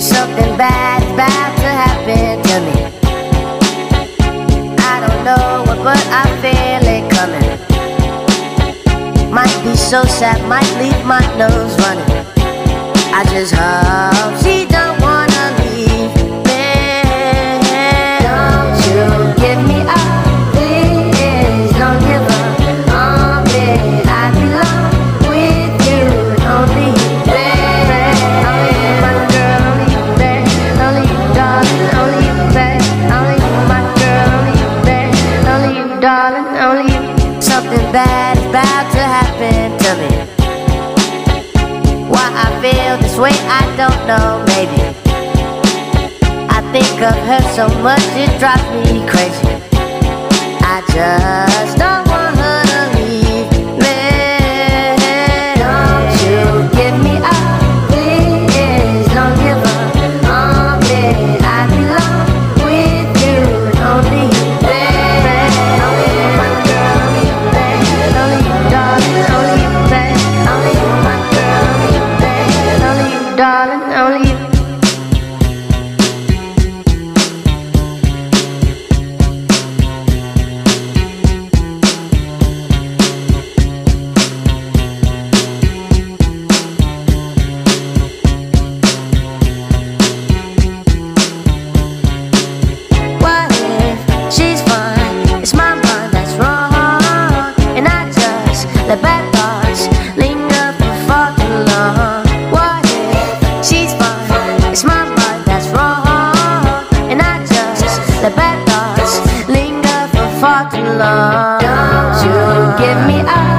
Something bad about to happen to me. I don't know what, but I feel it coming. Might be so sad, might leave my nose running. I just hope. bad is bound to happen to me. Why I feel this way, I don't know, maybe. I think of her so much, it drives me crazy. I just don't. Don't you give me up.